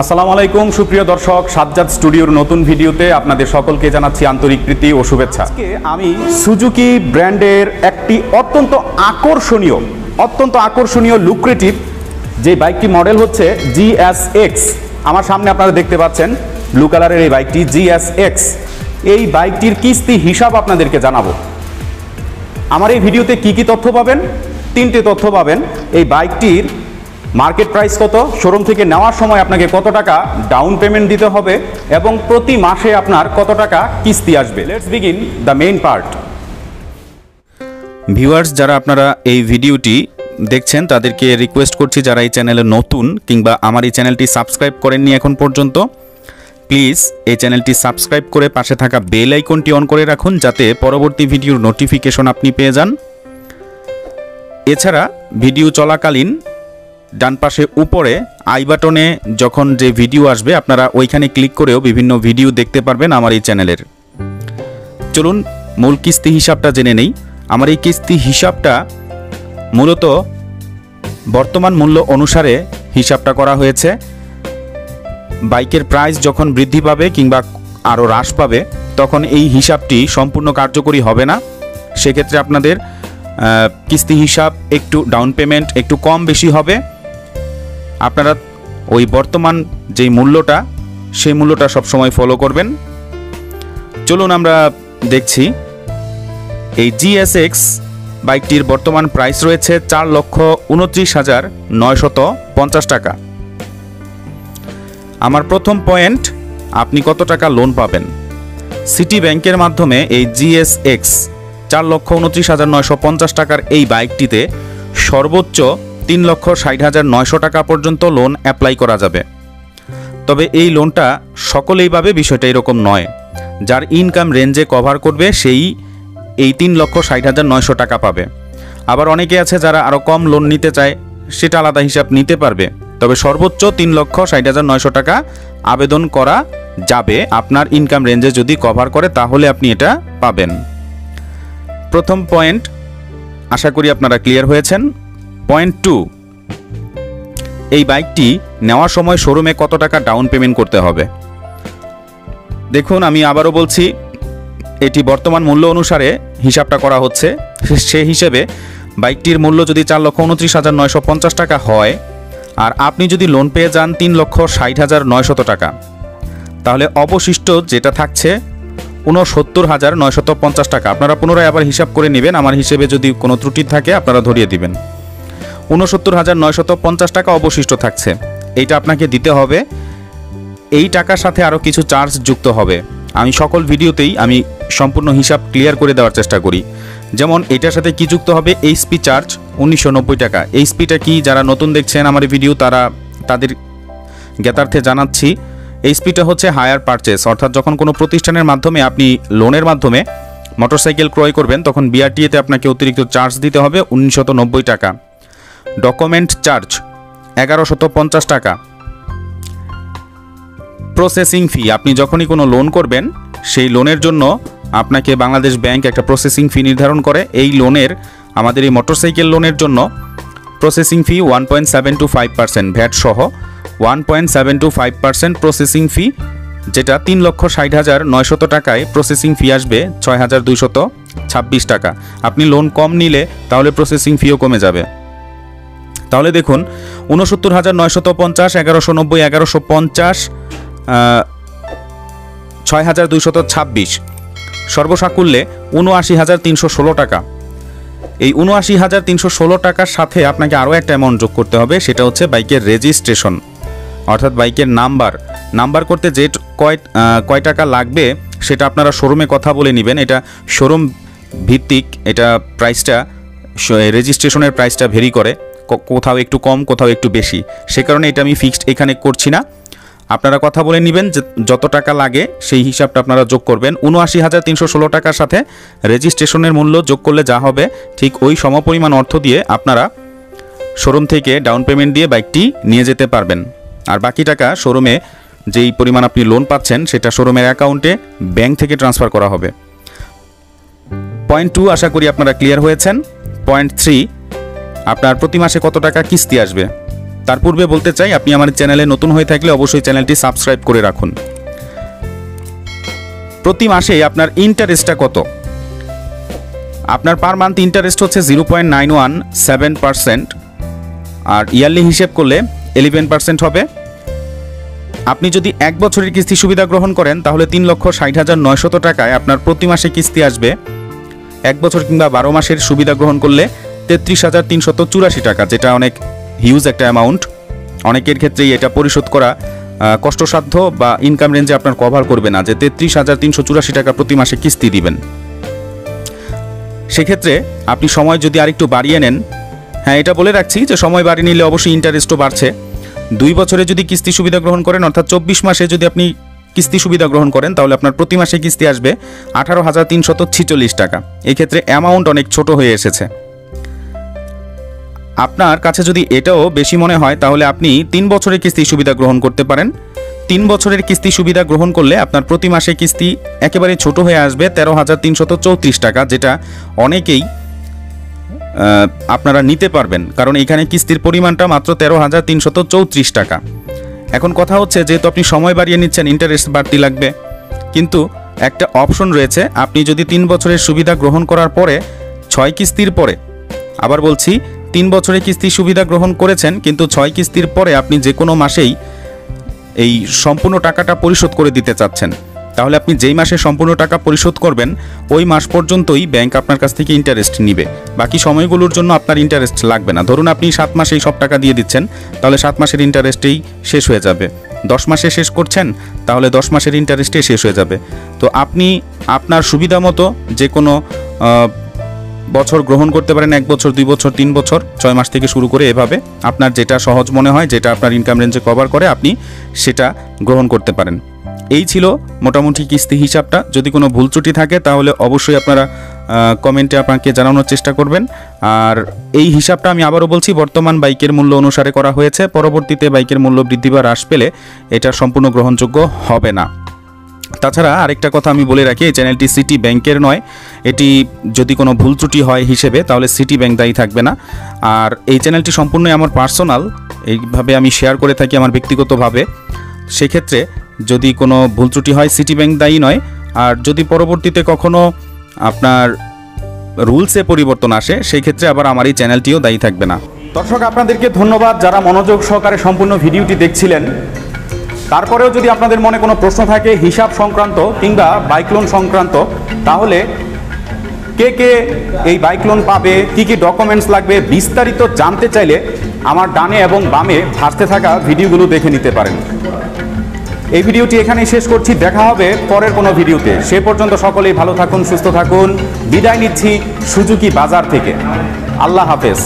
আসসালামু আলাইকুম, সুপ্রিয় দর্শক। সাজ্জাদ স্টুডিওর নতুন ভিডিওতে আপনাদের সকলকে জানাচ্ছি আন্তরিক প্রীতি ও শুভেচ্ছা। আজকে আমি সুজুকি ব্র্যান্ডের একটি অত্যন্ত আকর্ষণীয় অত্যন্ত আকর্ষণীয় লুক্রেটিভ যে বাইকটি মডেল হচ্ছে জি জিএসএক্স আমার সামনে আপনারা দেখতে পাচ্ছেন ব্লু কালারের এই বাইকটি জি জিএসএক্স এই বাইকটির কিস্তি হিসাব আপনাদেরকে জানাব। আমার এই ভিডিওতে কি কি তথ্য পাবেন? তিনটে তথ্য পাবেন। এই বাইকটির মার্কেট প্রাইস কত? শোরুম থেকে নেওয়ার সময় আপনাকে কত টাকা ডাউন পেমেন্ট দিতে হবে এবং প্রতি মাসে আপনার কত টাকা কিস্তি আসবে? Let's begin the main part viewers যারা আপনারা এই ভিডিওটি দেখছেন, তাদেরকে রিকোয়েস্ট করছি যারা এই চ্যানেলে নতুন কিংবা আমার এই চ্যানেলটি সাবস্ক্রাইব করেননি এখন পর্যন্ত প্লিজ এই চ্যানেলটি সাবস্ক্রাইব করে পাশে থাকা বেল আইকনটি অন করে রাখুন যাতে পরবর্তী ভিডিওর নোটিফিকেশন আপনি পেয়ে যান। এছাড়া ভিডিও চলাকালীন ডান পাশে উপরে আই বাটনে যখন যে ভিডিও আসবে, আপনারা ওইখানে ক্লিক করেও বিভিন্ন ভিডিও দেখতে পারবেন আমার এই চ্যানেলের। চলুন মূল কিস্তি হিসাবটা জেনে নেই। আমার এই কিস্তি হিসাবটা মূলত বর্তমান মূল্য অনুসারে হিসাবটা করা হয়েছে। বাইকের প্রাইস যখন বৃদ্ধি পাবে কিংবা আরও হ্রাস পাবে, তখন এই হিসাবটি সম্পূর্ণ কার্যকরী হবে না। সেক্ষেত্রে আপনাদের কিস্তি হিসাব একটু ডাউন পেমেন্ট একটু কম বেশি হবে। আপনারা ওই বর্তমান যেই মূল্যটা, সেই মূল্যটা সবসময় ফলো করবেন। চলুন আমরা দেখছি, এই জিএসএক্স বাইকটির বর্তমান প্রাইস রয়েছে চার লক্ষ উনত্রিশ হাজার নয়শত পঞ্চাশ টাকা। আমার প্রথম পয়েন্ট আপনি কত টাকা লোন পাবেন? সিটি ব্যাংকের মাধ্যমে এই জিএসএক্স চার লক্ষ উনত্রিশ হাজার নয়শো পঞ্চাশ টাকার এই বাইকটিতে সর্বোচ্চ তিন লক্ষ ষাট হাজার নয়শো টাকা পর্যন্ত লোন অ্যাপ্লাই করা যাবে। তবে এই লোনটা সকলেই পাবে, বিষয়টা এরকম নয়। যার ইনকাম রেঞ্জে কভার করবে, সেই এই তিন লক্ষ ষাট হাজার নয়শো টাকা পাবে। আবার অনেকে আছে যারা আরও কম লোন নিতে চায়, সেটা আলাদা হিসাব নিতে পারবে। তবে সর্বোচ্চ তিন লক্ষ ষাট হাজার নয়শো টাকা আবেদন করা যাবে। আপনার ইনকাম রেঞ্জে যদি কভার করে, তাহলে আপনি এটা পাবেন। প্রথম পয়েন্ট আশা করি আপনারা ক্লিয়ার হয়েছেন। Point two. এই বাইকটি নেওয়ার সময় শোরুমে কত টাকা ডাউন পেমেন্ট করতে হবে? দেখুন, আমি আবারও বলছি, এটি বর্তমান মূল্য অনুসারে হিসাবটা করা হচ্ছে। সে হিসেবে বাইকটির মূল্য যদি চার লক্ষ উনত্রিশ হাজার নয়শো পঞ্চাশ টাকা হয়, আর আপনি যদি লোন পেয়ে যান তিন লক্ষ ষাট হাজার নয়শত টাকা। তাহলে অবশিষ্ট যেটা থাকছে, উনসত্তর হাজার নয়শত পঞ্চাশ টাকা। আপনারা পুনরায় আবার হিসাব করে নেবেন। আমার হিসেবে যদি কোনো ত্রুটি থাকে, আপনারা ধরিয়ে দিবেন। উনসত্তর হাজার নয়শত পঞ্চাশ টাকা অবশিষ্ট থাকছে। এইটা আপনাকে দিতে হবে। এই টাকার সাথে আরও কিছু চার্জ যুক্ত হবে। আমি সকল ভিডিওতেই আমি সম্পূর্ণ হিসাব ক্লিয়ার করে দেওয়ার চেষ্টা করি। যেমন এটার সাথে কি যুক্ত হবে? এইচপি চার্জ উনিশশো নব্বই টাকা। এইচপিটা কি? যারা নতুন দেখছেন আমার ভিডিও তারা তাদের জ্ঞাতার্থে জানাচ্ছি এইচপিটা হচ্ছে হায়ার পারচেস অর্থাৎ যখন কোনো প্রতিষ্ঠানের মাধ্যমে আপনি লোনের মাধ্যমে মোটরসাইকেল ক্রয় করবেন, তখন বিআরটিএতে আপনাকে অতিরিক্ত চার্জ দিতে হবে উনিশশত টাকা। ডকুমেন্ট চার্জ, এগারোশত পঞ্চাশ টাকা। প্রসেসিং ফি, আপনি যখনই কোনো লোন করবেন, সেই লোনের জন্য আপনাকে বাংলাদেশ ব্যাংক একটা প্রসেসিং ফি নির্ধারণ করে। এই লোনের, আমাদের এই মোটরসাইকেল লোনের জন্য processing fee one point seven two five percent, VAT সহ one point seven two five percent processing fee, যেটা তিন লক্ষ ষাট হাজার নয়শত টাকায় প্রসেসিং ফি আসবে ছয় হাজার দুইশত ছাব্বিশ টাকা। আপনি লোন কম নিলে তাহলে প্রসেসিং ফিও কমে যাবে। তাহলে দেখুন উনসত্তর হাজার নয়শত পঞ্চাশ, এগারোশো নব্বই, এগারোশো পঞ্চাশ ছয় হাজার দুইশত ছাব্বিশ। সর্বসাকুল্যে উনআশি হাজার তিনশো ষোলো টাকা। এই উনআশি হাজার তিনশো ষোলো টাকার সাথে আপনাকে আরও একটা অ্যামাউন্ট যোগ করতে হবে, সেটা হচ্ছে বাইকের রেজিস্ট্রেশন অর্থাৎ বাইকের নাম্বার। নাম্বার করতে যে কয় কয় টাকা লাগবে, সেটা আপনারা শোরুমে কথা বলে নেবেন। এটা শোরুম ভিত্তিক এটা প্রাইসটা রেজিস্ট্রেশনের প্রাইসটা ভেরি করে। কোথাও একটু কম, কোথাও একটু বেশি। সে কারণে এটা আমি ফিক্সড এখানে করছি না। আপনারা কথা বলে নেবেন যত টাকা লাগে সেই হিসাবটা আপনারা যোগ করবেন। উনআশি হাজার তিনশো ষোলো টাকার সাথে রেজিস্ট্রেশনের মূল্য যোগ করলে যা হবে, ঠিক ওই সমপরিমাণ অর্থ দিয়ে আপনারা শোরুম থেকে ডাউন পেমেন্ট দিয়ে বাইকটি নিয়ে যেতে পারবেন। আর বাকি টাকা শোরুমে যেই পরিমাণ আপনি লোন পাচ্ছেন, সেটা শোরুমের অ্যাকাউন্টে ব্যাংক থেকে ট্রান্সফার করা হবে। পয়েন্ট টু আশা করি আপনারা ক্লিয়ার হয়েছেন। পয়েন্ট থ্রি আপনার প্রতি মাসে কত টাকা কিস্তি আসবে? তার পূর্বে বলতে চাই, আপনি আমার চ্যানেলে নতুন হয়ে থাকলে অবশ্যই চ্যানেলটি সাবস্ক্রাইব করে রাখুন। প্রতি মাসে আপনার ইন্টারেস্টটা কত? আপনার পার মান্থ ইন্টারেস্ট হচ্ছে zero point nine one seven percent আর ইয়ারলি হিসেব করলে এলিভেন পার্সেন্ট হবে। আপনি যদি এক বছরের কিস্তি সুবিধা গ্রহণ করেন, তাহলে তিন লক্ষ ষাট হাজার নয়শত টাকায় আপনার প্রতি মাসে কিস্তি আসবে। এক বছর কিংবা বারো মাসের সুবিধা গ্রহণ করলে তেত্রিশ হাজার তিনশত চুরাশি টাকা, যেটা অনেক হিউজ একটা অ্যামাউন্ট অনেকের ক্ষেত্রেই এটা পরিশোধ করা কষ্টসাধ্য বা ইনকাম রেঞ্জে আপনার কভার করবে না, যে তেত্রিশ হাজার তিনশো চুরাশি টাকা প্রতি মাসে কিস্তি দিবেন। সেক্ষেত্রে আপনি সময় যদি আরেকটু বাড়িয়ে নেন হ্যাঁ এটা বলে রাখছি যে সময় বাড়িয়ে নিলে অবশ্যই ইন্টারেস্টও বাড়ছে। দুই বছরে যদি কিস্তি সুবিধা গ্রহণ করেন, অর্থাৎ চব্বিশ মাসে যদি আপনি কিস্তি সুবিধা গ্রহণ করেন, তাহলে আপনার প্রতি মাসে কিস্তি আসবে আঠারো হাজার তিনশত ছিচল্লিশ টাকা। এক্ষেত্রে অ্যামাউন্ট অনেক ছোট হয়ে এসেছে। আপনার কাছে যদি এটাও বেশি মনে হয়, তাহলে আপনি তিন বছরের কিস্তি সুবিধা গ্রহণ করতে পারেন। তিন বছরের কিস্তি সুবিধা গ্রহণ করলে আপনার প্রতি মাসে কিস্তি একেবারে ছোট হয়ে আসবে তেরো হাজার তিনশত চৌত্রিশ টাকা, যেটা অনেকেই আপনারা নিতে পারবেন, কারণ এখানে কিস্তির পরিমাণটা মাত্র তেরো হাজার তিনশত চৌত্রিশ টাকা। এখন কথা হচ্ছে, যেহেতু আপনি সময় বাড়িয়ে নিচ্ছেন ইন্টারেস্ট বাড়তি লাগবে, কিন্তু একটা অপশন রয়েছে, আপনি যদি তিন বছরের সুবিধা গ্রহণ করার পরে, ছয় কিস্তির পরে, আবার বলছি তিন বছরের কিস্তি সুবিধা গ্রহণ করেছেন, কিন্তু ছয় কিস্তির পরে আপনি যে কোনো মাসেই এই সম্পূর্ণ টাকাটা পরিশোধ করে দিতে চাচ্ছেন। তাহলে আপনি যেই মাসে সম্পূর্ণ টাকা পরিশোধ করবেন, ওই মাস পর্যন্তই ব্যাংক আপনার কাছ থেকে ইন্টারেস্ট নিবে। বাকি সময়গুলোর জন্য আপনার ইন্টারেস্ট লাগবে না। ধরুন আপনি সাত মাসেই সব টাকা দিয়ে দিচ্ছেন, তাহলে সাত মাসের ইন্টারেস্টেই শেষ হয়ে যাবে। দশ মাসে শেষ করছেন, তাহলে দশ মাসের ইন্টারেস্টে শেষ হয়ে যাবে। তো আপনি আপনার সুবিধা মতো যে কোনো বছর গ্রহণ করতে পারেন, এক বছর, দুই বছর, তিন বছর, ছয় মাস থেকে শুরু করে এভাবে আপনার যেটা সহজ মনে হয়, যেটা আপনার ইনকাম রেঞ্জে কভার করে, আপনি সেটা গ্রহণ করতে পারেন। এই ছিল মোটামুটি কিস্তি হিসাবটা। যদি কোনো ভুল ত্রুটি থাকে, তাহলে অবশ্যই আপনারা কমেন্টে আপনাকে জানানোর চেষ্টা করবেন। আর এই হিসাবটা আমি আবারও বলছি, বর্তমান বাইকের মূল্য অনুসারে করা হয়েছে। পরবর্তীতে বাইকের মূল্য বৃদ্ধি বা হ্রাস পেলে এটা সম্পূর্ণ গ্রহণযোগ্য হবে না। তাছাড়া আরেকটা কথা আমি বলে রাখি, এই চ্যানেলটি সিটি ব্যাংকের নয়। এটি যদি কোনো ভুল ত্রুটি হয় হিসেবে, তাহলে সিটি ব্যাংক দায়ী থাকবে না। আর এই চ্যানেলটি সম্পূর্ণই আমার পার্সোনাল, এইভাবে আমি শেয়ার করে থাকি আমার ব্যক্তিগতভাবে। সেক্ষেত্রে যদি কোনো ভুল ত্রুটি হয় সিটি ব্যাংক দায়ী নয়। আর যদি পরবর্তীতে কখনো আপনার রুলসে পরিবর্তন আসে সেই ক্ষেত্রে আবার আমার এই চ্যানেলটিও দায়ী থাকবে না। দর্শক, আপনাদেরকে ধন্যবাদ যারা মনোযোগ সহকারে সম্পূর্ণ ভিডিওটি দেখছিলেন। তারপরেও যদি আপনাদের মনে কোনো প্রশ্ন থাকে, হিসাব সংক্রান্ত কিংবা বাইক লোন সংক্রান্ত, তাহলে কে কে এই বাইক লোন পাবে, কি কি ডকুমেন্টস লাগবে, বিস্তারিত জানতে চাইলে আমার ডানে এবং বামে ভাসতে থাকা ভিডিওগুলো দেখে নিতে পারেন। এই ভিডিওটি এখানে শেষ করছি, দেখা হবে পরের কোনো ভিডিওতে। সে পর্যন্ত সকলেই ভালো থাকুন, সুস্থ থাকুন। বিদায় নিচ্ছি সুজুকি বাজার থেকে। আল্লাহ হাফেজ।